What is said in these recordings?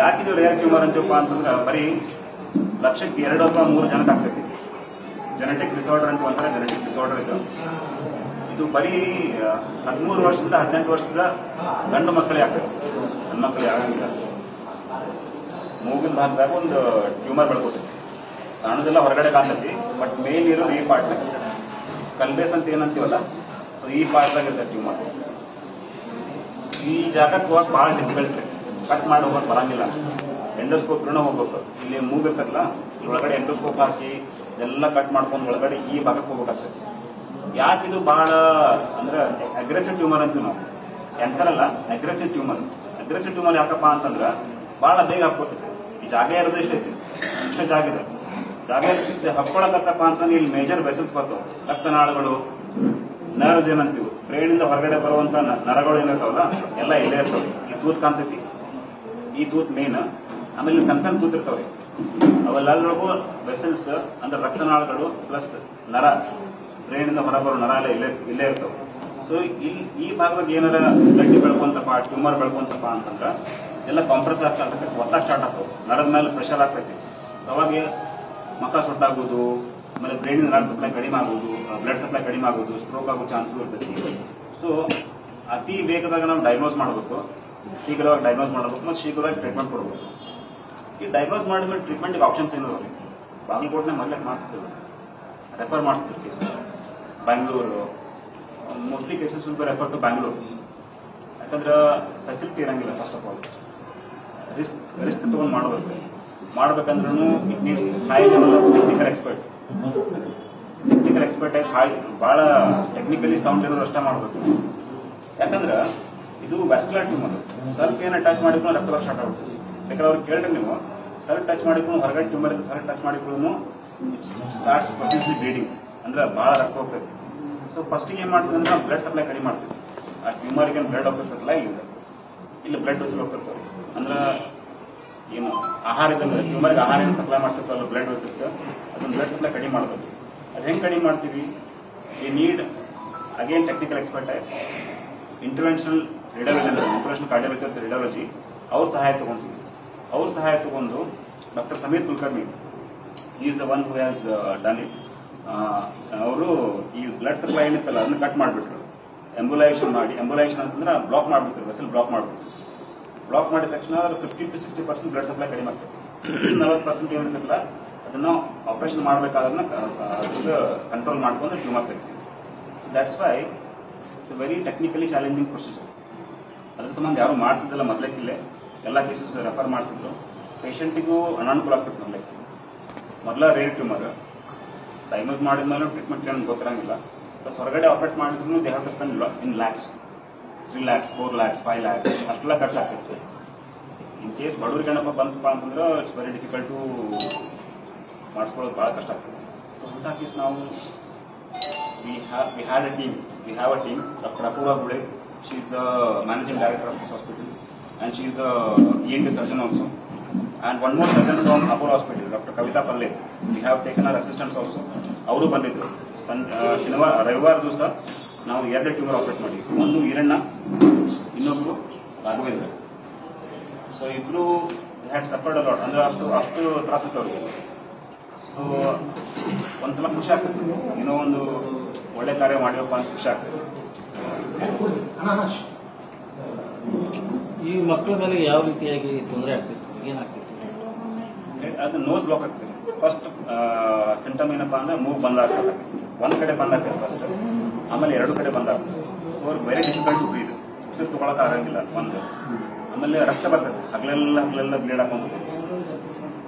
ಯಾಕಿದು rare tumour ಅಂತೀವಪ್ಪ ಅಂತಂದ್ರೆ ಬರೀ ಲಕ್ಷಕ್ಕೆ ಎರಡು ಅಥವಾ ಮೂರು ಜನಕ್ಕೆ ಆಗ್ತೈತಿ. ಜೆನೆಟಿಕ್ ಡಿಸಾರ್ಡರ್ ಅಂತ ಒಂಥರ ಜೆನೆಟಿಕ್ ಡಿಸಾರ್ಡರ್ ಇದು. ಇದು ಬರೀ ಹದಿಮೂರು ವರ್ಷದಿಂದ ಹದಿನೆಂಟು ವರ್ಷದ ಗಂಡು ಮಕ್ಕಳೇ ಆಗ್ತದೆ ಹೆಣ್ಣು ಮಕ್ಕಳಿಗೆ ಆಗಂಗಿಲ್ಲ ಮೂಗಿನ ಭಾಗದಾಗ ಒಂದು ಟ್ಯೂಮರ್ ಬೆಳ್ಕೊತೈತಿ. ಕಾಣೋದೆಲ್ಲ ಹೊರಗಡೆ ಕಾಣ್ತೈತಿ ಬಟ್ ಮೇನ್ ಇರೋದು ಈ ಪಾರ್ಟ್ನಾಗ ಸ್ಕಲ್ಬೇಸ್ ಅಂತ ಏನಂತೀವಲ್ಲ ಈ ಪಾರ್ಟ್ನಾಗ ಇರ್ತದೆ ಟ್ಯೂಮರ್ ಈ ಜಾಗಕ್ಕೆ ಹೋಗಕ್ ಬಹಳ ಡಿಫಿಕಲ್ಟ್ ಕಟ್ ಮಾಡಿ ಹೋಗಕ್ ಬರಂಗಿಲ್ಲ. ಎಂಡೋಸ್ಕೋಪ್ ಹೋಗ್ಬೇಕು. ಇಲ್ಲಿ ಮೂಗ್ ಇರ್ತಲ್ಲ ಇಲ್ಲಿ ಒಳಗಡೆ ಎಂಡೋಸ್ಕೋಪ್ ಹಾಕಿ ಎಲ್ಲ ಕಟ್ ಮಾಡ್ಕೊಂಡು ಒಳಗಡೆ ಈ ಭಾಗಕ್ಕೆ ಹೋಗ್ಬೇಕಾಗ್ತದೆ. ಯಾಕೆ ಇದು ಬಹಳ, ಅಂದ್ರೆ ಅಗ್ರೆಸಿವ್ ಟ್ಯೂಮರ್ ಅಂತೀವಿ ನಾವು. ಕ್ಯಾನ್ಸರ್ ಅಲ್ಲ ಅಗ್ರೆಸಿವ್ ಟ್ಯೂಮರ್ ಅಗ್ರೆಸಿವ್ ಟ್ಯೂಮರ್ ಯಾಕಪ್ಪ ಅಂತಂದ್ರ ಬಹಳ ಬೇಗ ಹಾಕ್ಕೊತೈತೆ. ಈ ಜಾಗ ಇರೋದು ಎಷ್ಟೈತಿ ಇಷ್ಟ ಜಾಗ ಇದೆ. ಜಾಗ ಹಾಕೊಳಕತ್ತಪ್ಪ ಅಂತಂದ್ರೆ ಇಲ್ಲಿ ಮೇಜರ್ ವೆಸಲ್ಸ್ ಬರ್ತವೆ. ರಕ್ತನಾಳಗಳು ನರ್ವ್ಸ್ ಏನಂತೀವಿ. ಬ್ರೈನಿಂದ ಹೊರಗಡೆ ಬರುವಂತ ನರಗಳು ಏನಿರ್ತಾವಲ್ಲ, ಎಲ್ಲ ಇಲ್ಲೇ ಇರ್ತಾವೆ. ಈ ತೂತ್ ಕಾಣ್ತೈತಿ. ಈ ತೂತ್ ಮೇನ್ ಆಮೇಲೆ ಸಣ್ಣ ಸಣ್ಣ ತೂತ್ ಇರ್ತಾವೆ ಅವೆಲ್ಲದರೊಳಗೂ ವೆಸಲ್ಸ್ ಅಂದ್ರೆ ರಕ್ತನಾಳಗಳು ಪ್ಲಸ್ ನರ. ಬ್ರೈನಿಂದ ಹೊರಬರೋ ನರ ಎಲ್ಲ ಇಲ್ಲೇ ಇಲ್ಲೇ ಇರ್ತಾವೆ. ಸೊ ಇಲ್ಲಿ ಈ ಭಾಗದಾಗ ಏನಾರ ಗಡ್ಡಿ ಬೆಳ್ಕೊಂತಪ್ಪ ಟ್ಯೂಮರ್ ಬೆಳ್ಕೊಂತಪ್ಪ ಅಂತಂದ್ರೆ, ಎಲ್ಲ ಕಾಂಪ್ರೆಸ್ ಆಗ್ತದೆ ಒತ್ತಾಗ ಸ್ಟಾರ್ಟ್ ಆಗ್ತವೆ. ನರದ ಮೇಲೆ ಪ್ರೆಷರ್ ಆಗ್ತೈತಿ. ಅವಾಗ ಮಕ್ಕಳ ಸುಟ್ಟಾಗೋದು ಆಮೇಲೆ ಬ್ರೈನಿಂದ ನರ ಕಡಿಮೆ ಆಗೋದು ಬ್ಲಡ್ ಸಪ್ಲೈ ಕಡಿಮೆ ಆಗೋದು ಸ್ಟ್ರೋಕ್ ಆಗೋ ಚಾನ್ಸು ಇರ್ತೈತಿ ಸೊ ಅತಿ ವೇಗದಾಗ ನಾವು ಡಯಾಗ್ನೋಸ್ ಮಾಡಬೇಕು. ಶೀಘ್ರವಾಗಿ ಡಯಾಗ್ನೋಸ್ ಮಾಡಬೇಕು ಮತ್ತು ಶೀಘ್ರವಾಗಿ ಟ್ರೀಟ್ಮೆಂಟ್ ಕೊಡಬೇಕು. ಈ ಡಯಾಗ್ನೋಸ್ ಮಾಡಿದ್ಮೇಲೆ ಟ್ರೀಟ್ಮೆಂಟ್ಗೆ ಆಪ್ಷನ್ಸ್ ಏನು ಬಾಗಲಕೋಟೆ ಮೊದಲೇ ಮಾಡ್ತಿದ್ರು ರೆಫರ್ ಮಾಡ್ತಿದ್ರು case Bangalore mostly cases will be refer to Bangalore ಯಾಕಂದ್ರೆ ಫೆಸಿಲಿಟಿ ಇರಂಗಿಲ್ಲ first of all risk risk ತೊಗೊಂಡು ಮಾಡಬೇಕು. ಮಾಡ್ಬೇಕಂದ್ರೂ it needs high level of technical expert technical expertise ಭಾಳ ಟೆಕ್ನಿಕಲಿ ಸೌಂಡ್ ಇರೋದು ಅಷ್ಟೇ ಮಾಡಬೇಕು. ಯಾಕಂದ್ರೆ ಇದು ವೆಸ್ಕ್ಯುಲರ್ ಟ್ಯೂಮರ್ ಸ್ವಲ್ಪ ಏನು ಟಚ್ ಮಾಡಿದ್ರು ರಕ್ತ ಸ್ಟಾರ್ಟ್ ಆಗುತ್ತೆ. ಯಾಕಂದ್ರೆ ಅವ್ರು ಕೇಳ್ರಿ ನೀವು, ಸ್ವಲ್ಪ ಟಚ್ ಮಾಡಿದ್ರು ಹೊರಗಡೆ ಟ್ಯೂಮರ್ ಇದೆ ಸ್ವಲ್ಪ ಟಚ್ ಮಾಡಿದ್ರು ಸ್ಟಾರ್ಟ್ಸ್ ಪ್ರೊಡ್ಯೂಸ್ಲಿ ಬ್ಲೀಡಿಂಗ್ ಅಂದ್ರೆ ಬಹಳ ರಕ್ತ ಹೋಗ್ತದೆ. ಸೊ ಫಸ್ಟಿಗೆ ಏನು ಮಾಡ್ತೀವಿ ಅಂದ್ರೆ ಬ್ಲಡ್ ಸಪ್ಲೈ ಕಡಿಮೆ ಮಾಡ್ತೀವಿ. ಆ ಟ್ಯೂಮರ್ಗೆ ಬ್ಲಡ್ ಹೋಗ್ತಿರ್ತಲ್ಲ ಇಲ್ಲ. ಇಲ್ಲಿ ಬ್ಲಡ್ ವೆಸಲ್ ಹೋಗ್ತಿರ್ತವೆ ಅಂದ್ರೆ ಏನು ಆಹಾರ ಇದ್ದಂಗೆ ಟ್ಯೂಮರ್ಗೆ ಆಹಾರ ಏನು ಸಪ್ಲೈ ಮಾಡ್ತಿರ್ತಾವಲ್ಲ ಬ್ಲಡ್ ವೆಸಲ್ಸ್ ಅದನ್ನ ಬ್ಲಡ್ ಸಪ್ಲೈ ಕಡಿಮೆ ಮಾಡಬೇಕು. ಅದು ಹೆಂಗೆ ಕಡಿಮೆ ಮಾಡ್ತೀವಿ? ಈ need again technical expertise interventional radiology interventional cardiology ಅಂತ ರಿಡಾಲಜಿ ಅವ್ರ ಸಹಾಯ ತಗೊಂತೀವಿ. ಅವ್ರ ಸಹಾಯ ತಗೊಂಡು doctor Sameer Kulkarni is the one who has done it ಅವರು ಈ ಬ್ಲಡ್ ಸಪ್ಲೈ ಏನಿತ್ತಲ್ಲ, ಅದನ್ನ ಕಟ್ ಮಾಡಿಬಿಟ್ರು. ಎಂಬುಲೈಷನ್ ಮಾಡಿ ಎಂಬುಲೈಷನ್ ಅಂತಂದ್ರೆ ಬ್ಲಾಕ್ ಮಾಡ್ಬಿಡ್ತಾರೆ ವೆಸಲ್ ಬ್ಲಾಕ್ ಮಾಡ್ಬಿಡ್ತಾರೆ ಬ್ಲಾಕ್ ಮಾಡಿದ ತಕ್ಷಣ ಅದ್ರ fifty to sixty percent blood supply ಕಡಿಮೆ ಆಗ್ತದೆ. ನಲವತ್ತು ಪರ್ಸೆಂಟ್ ಏನಿರ್ತಲ್ಲ ಅದನ್ನ ಆಪರೇಷನ್ ಮಾಡಬೇಕಾದ್ರೆ ಕಂಟ್ರೋಲ್ ಮಾಡ್ಕೊಂಡು ಟ್ಯೂಮರ್ ತೆಗಿತೀವಿ. That's why it's very technically challenging procedure ಅದ್ರ ಸಂಬಂಧ ಯಾರು ಮಾಡ್ತಿದ್ದಿಲ್ಲ ಮೊದಲಕ್ಕಿಲ್ಲೇ ಎಲ್ಲ ಕೇಸಸ್ ರೆಫರ್ ಮಾಡ್ತಿದ್ರು. ಪೇಷಂಟಿಗೂ ಅನಾನುಕೂಲ ಆಗ್ತಿತ್ತು ಮೊದಲಕ್ಕೆ ಮೊದಲ ರೇರ್ ಟ್ಯೂಮರ್ ಡಯಾಗ್ನೋಸ್ ಮಾಡಿದ್ಮೇಲೆ ಟ್ರೀಟ್ಮೆಂಟ್ ಏನು ಗೊತ್ತಿರಂಗಿಲ್ಲ. ಪ್ಲಸ್ ಹೊರಗಡೆ ಆಪರೇಟ್ ಮಾಡಿದ್ರು they have to spend in lakhs three lakhs four lakhs five lakhs ಅಷ್ಟೆಲ್ಲ ಖರ್ಚಾಗ್ತಿತ್ತು. ಇನ್ ಕೇಸ್ ಬಡವ್ರಿಗೆ ಏನಪ್ಪ ಬಂತಪ್ಪ ಅಂತಂದ್ರೆ ಇಟ್ಸ್ ವೆರಿ ಡಿಫಿಕಲ್ಟ್ ಟು ಮಾಡಿಸ್ಕೊಳ್ಳೋದು ಭಾಳ ಕಷ್ಟ ಆಗ್ತದೆ. ಅಂತ ಕೇಸ್ ನಾವು we have we have a team we have a team doctor Apoorva Gule she is the managing director of this hospital and she is the E N T surgeon also and one more surgeon from Apoor hospital doctor Kavitha Palle we have taken our assistants also ಅವರು ಬಂದಿದ್ದರು ಸನ್ ಶನಿವಾರ, ರವಿವಾರ ದಿವಸ ನಾವು ಎರಡು tumour operate ಮಾಡಿದ್ವಿ. ಒಂದು ಈರಣ್ಣ ಇನ್ನೊಬ್ಬರು ರಾಘವೇಂದ್ರ. ಸೊ ಇಬ್ರು ಹ್ಯಾಡ್ ಸಪರೇಟ್ ಅಲಾಟ್ ಅಂದ್ರೆ ಅಷ್ಟು ಅಷ್ಟು ತ್ರಾಸಿತ್ತು ಅವರಿಗೆ. ಒಂದ್ಸಲ ಖುಷಿ ಆಗ್ತದೆ. ಏನೋ ಒಂದು ಒಳ್ಳೆ ಕಾರ್ಯ ಮಾಡಿವಪ್ಪ ಅಂತ ಖುಷಿ ಆಗ್ತದೆ. ಈ ಮಕ್ಕಳ ಮೇಲೆ ಯಾವ ರೀತಿಯಾಗಿ ತೊಂದರೆ ಆಗ್ತಿತ್ತು? ಏನಾಗ್ತಿತ್ತು ಅದು ನೋಸ್ ಬ್ಲಾಕ್ ಆಗ್ತದೆ. ಫಸ್ಟ್ ಸಿಂಟಮ್ ಏನಪ್ಪ ಅಂದ್ರೆ ಮೂವ್ ಬಂದ್ ಆಗ್ತದೆ. ಒಂದ್ ಕಡೆ ಬಂದ್ ಆಗ್ತದೆ ಫಸ್ಟ್ ಆಮೇಲೆ ಎರಡು ಕಡೆ ಬಂದ್ ಆಗ್ತದೆ. So very difficult to breathe ಉಸಿರು ತಗೊಳಕ್ ಆಗಂಗಿಲ್ಲ ಒಂದು ಆಮೇಲೆ ರಕ್ತ ಬರ್ತದೆ. ಹಗಲೆಲ್ಲ ಹಗಲೆಲ್ಲ ಬ್ಲೀಡ್ ಹಾಕೊಂಡು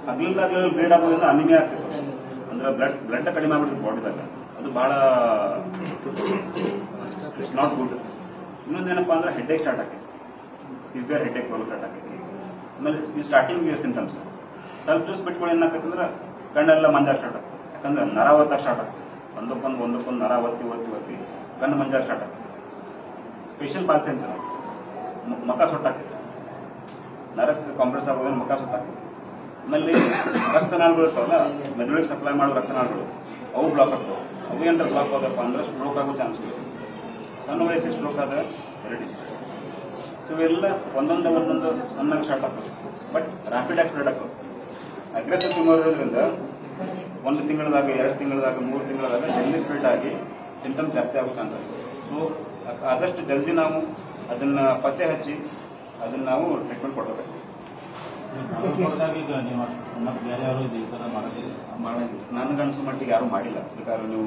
ಹಗಲೆಲ್ಲ ಹಗಲೆಲ್ಲ ಬ್ಲೀಡ್ ಹಾಕೋದ್ರಿಂದ ಅನಿಮೆ ಆಗ್ತದೆ. ಬ್ಲಡ್ ಬ್ಲಡ್ ಕಡಿಮೆ ಆಗ್ಬಿಡ್ತದೆ ಬಾಡಿದಾಗ ಅದು ಬಹಳ ಇಟ್ಸ್ ನಾಟ್ ಗುಡ್ ಇನ್ನೊಂದೇನಪ್ಪ ಅಂದ್ರೆ ಹೆಡ್ಡೇಕ್ ಸ್ಟಾರ್ಟ್ ಆಕೈತಿ. ಸಿವಿಯರ್ ಹೆಡ್ಡೇಕ್ ಬರೋದು ಸ್ಟಾರ್ಟ್ ಆಕೈತಿ. ಆಮೇಲೆ ಈ ಸ್ಟಾರ್ಟಿಂಗ್ ಸಿಂಟಮ್ಸ್ ಸ್ವಲ್ಪ ದಿವಸ ಬಿಟ್ಕೊಂಡು ಏನಾಕತ್ತಂದ್ರೆ ಕಣ್ಣೆಲ್ಲ ಮಂಜಾರ್ ಸ್ಟಾರ್ಟ್ ಆಗ್ತದೆ ಯಾಕಂದ್ರೆ ನರ ಒತ್ತಾಗ ಸ್ಟಾರ್ಟ್ ಆಗ್ತದೆ ಒಂದಕ್ಕೊಂದು ಒಂದಕ್ಕೊಂದು ನರ ಒತ್ತಿ ಒತ್ತಿ ಒತ್ತಿ ಕಣ್ಣು ಮಂಜಾರ್ ಸ್ಟಾರ್ಟ್ ಆಗ್ತದೆ ಫೇಶಿಯಲ್ ಪಾಲ್ಸಿ ಅಂತ ಮಕ ಸೊಟ್ಟಾಕೈತಿ. ನರಕ್ಕೆ ಕಾಂಪ್ರೆಸ್ ಆಗೋದ್ರೆ ಮಕ ಸೊಟ್ಟಾಕೈತಿ. ಆಮೇಲೆ ರಕ್ತನಾಳಗಳು ಇರ್ತಾವಲ್ಲ, ಮೆದುಳಿಗೆ ಸಪ್ಲೈ ಮಾಡೋ ರಕ್ತನಾಳಗಳು, ಅವು ಬ್ಲಾಕ್ ಆಗ್ತವೆ. ಅವು ಏನಾರ ಬ್ಲಾಕ್ ಹೋದಪ್ಪ ಅಂದ್ರೆ ಸ್ಟ್ರೋಕ್ ಆಗೋ ಚಾನ್ಸ್ ಇದೆ. ಸಣ್ಣ ವಯಸ್ಸಿಗೆ ಸ್ಟ್ರೋಕ್ ಆದರೆ ವೆರಿ ಸೊ ಇವೆಲ್ಲ ಒಂದೊಂದು ಒಂದೊಂದು ಸಣ್ಣಗೆ ಸ್ಟಾರ್ಟ್ ಆಗ್ತದೆ ಬಟ್ ರ್ಯಾಪಿಡ್ ಆಗಿ ಸ್ಪ್ರೆಡ್ ಆಗ್ತದೆ ಅಗ್ರೆಸಿವ್ ಟ್ಯೂಮರ್ ಇರೋದ್ರಿಂದ ಒಂದು ತಿಂಗಳದಾಗ, ಎರಡು ತಿಂಗಳದಾಗ, ಮೂರು ತಿಂಗಳದಾಗ ಜಲ್ದಿ ಸ್ಪ್ರೆಡ್ ಆಗಿ ಸಿಂಟಮ್ ಜಾಸ್ತಿ ಆಗೋ ಚಾನ್ಸ್ ಇದೆ. ಸೊ ಆದಷ್ಟು ಜಲ್ದಿ ನಾವು ಅದನ್ನ ಪತ್ತೆ ಹಚ್ಚಿ ಅದನ್ನ ನಾವು ಟ್ರೀಟ್ಮೆಂಟ್ ಕೊಡಬೇಕು. ಮಾಡೋದಿಲ್ಲ ನನಗನ್ಸೋ ಮಟ್ಟಿಗೆ ಯಾರು ಮಾಡಿಲ್ಲ. ಬೇಕಾದ್ರೆ ನೀವು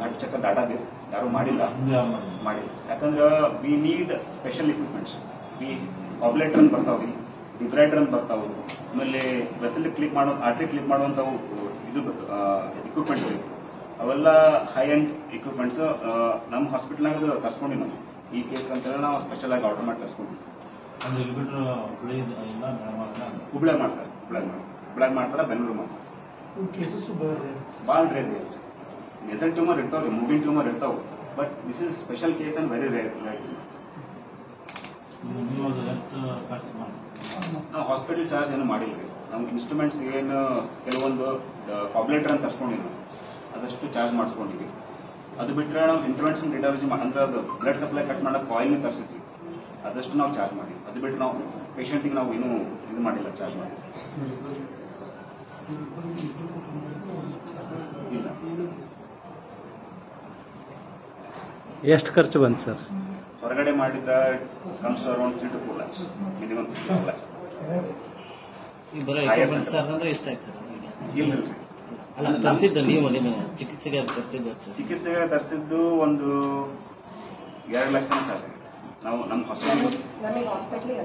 ನಟ್ ಚೆಕ್ ಡಾಟಾ ಬೇಸ್ ಯಾರು ಮಾಡಿಲ್ಲ. ಮಾಡಿಲ್ಲ. ಯಾಕಂದ್ರೆ ವಿ ನೀಡ್ ಸ್ಪೆಷಲ್ ಇಕ್ವಿಪ್ಮೆಂಟ್ಸ್ ಈ ಆಬ್ಲೇಟರ್ ಅಂತ ಬರ್ತಾವ್ರಿ ಡಿಬ್ರೈಟರ್ ಅಂತ ಬರ್ತಾವು. ಆಮೇಲೆ ವೆಸಲ್ ಕ್ಲಿಕ್ ಮಾಡೋ ಆರ್ಟ್ರಿ ಕ್ಲಿಕ್ ಮಾಡುವಂಥವು ಇದು ಇಕ್ವಿಪ್ಮೆಂಟ್ಸ್ ಬೇಕು ಅವೆಲ್ಲ ಹೈ ಎಂಡ್ ಇಕ್ವಿಪ್ಮೆಂಟ್ಸ್ ನಮ್ಮ ಹಾಸ್ಪಿಟಲ್ನಾಗ ತರ್ಸ್ಕೊಂಡಿ ನಾವು ಈ ಕೇಸ್ ಅಂತೇಳಿ ನಾವು ಸ್ಪೆಷಲ್ ಆಗಿ ಆರ್ಡರ್ ಮಾಡಿ ತರ್ಸ್ಕೊಂಡ್ವಿ ಅಂದ್ರೆ ಬಿಟ್ಟರೆ ಹುಳಿ ಇಲ್ಲ ಹುಬ್ಳ್ಯಾಗ ಮಾಡ್ತಾರೆ ಹುಬ್ಳ್ಯಾಗ ಮಾಡ್ತಾರೆ. ಹುಬ್ಳ್ಯಾಗ ಮಾಡ್ತಾರೆ ಬೆಂಗಳೂರು ಮಾಡ್ತಾರೆ. ಕೇಸಸ್ ಭಾಳ ರೇರ್ ಕೇಸ್ ನೆಸಲ್ ಟ್ಯೂಮರ್ ಇರ್ತಾವ್ರಿ ಮೂವಿಂಗ್ ಟ್ಯೂಮರ್ ಇರ್ತಾವೆ. But this is special case and very rare right ನೀವು ಹಾಸ್ಪಿಟಲ್ ಚಾರ್ಜ್ ಏನು ಮಾಡಿಲ್ಲ ರೀ ನಮ್ಗೆ ಇನ್ಸ್ಟ್ರೂಮೆಂಟ್ಸ್ ಏನು ಕೆಲವೊಂದು ಪಾಪ್ಯುಲೇಟರ್ ಅಂತ ತರ್ಸ್ಕೊಂಡಿದ್ವಿ ಅದಷ್ಟು ಚಾರ್ಜ್ ಮಾಡಿಸ್ಕೊಂಡಿವಿ ಅದು ಬಿಟ್ಟರೆ ನಾವು ಇಂಟರ್ವೆನ್ಷನ್ ರೇಡಿಯಾಲಜಿ ಅಂದ್ರೆ ಅದು ಬ್ಲಡ್ ಸಪ್ಲೈ ಕಟ್ ಮಾಡೋ ಕಾಯಿಲ್ ತರಿಸಿದ್ವಿ. ಅದಷ್ಟು ನಾವು ಚಾರ್ಜ್ ಮಾಡಿ ಅದು ಬಿಟ್ಟು ನಾವು ಪೇಷಂಟಿಗೆ ನಾವು ಇನ್ನೂ ಇದು ಮಾಡಿಲ್ಲ ಚಾರ್ಜ್ ಮಾಡಿ ಇಲ್ಲ. ಎಷ್ಟು ಖರ್ಚು ಬಂತು ಸರ್? ಹೊರಗಡೆ ಮಾಡಿದ comes around three to four lakhs minimum three four lakhs ಅಷ್ಟು. ಚಿಕಿತ್ಸೆಗೆ ತರಿಸಿದ್ದು ಒಂದು ಎರಡು ಲಕ್ಷ ಚಾರ್ಜ್ ನಾವು ನಮ್ಮ ಹಾಸ್ಪಿಟಲ್ ನಮಗೆ ಹಾಸ್ಪಿಟ್ಲಿಗೆ.